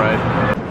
right.